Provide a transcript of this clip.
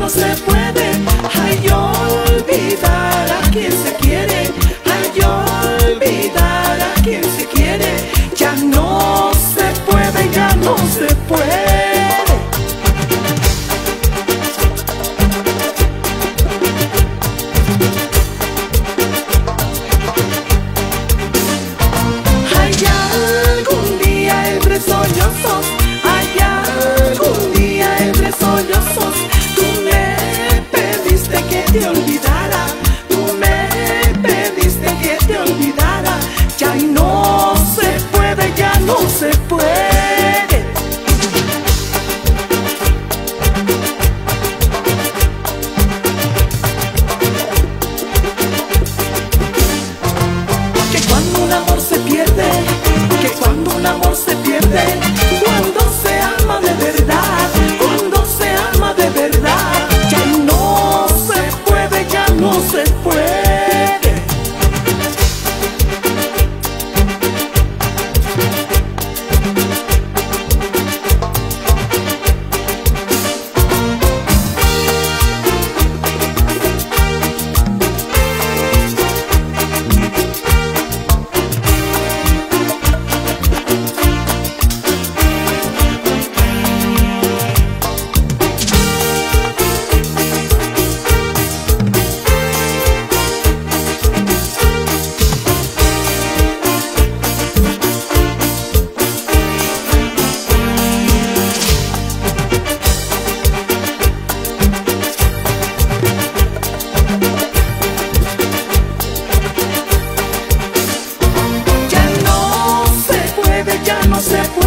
no se puede, ay olvidar a quien se quiere, ay olvidar a quien se quiere, ya no se puede, ya no se você por você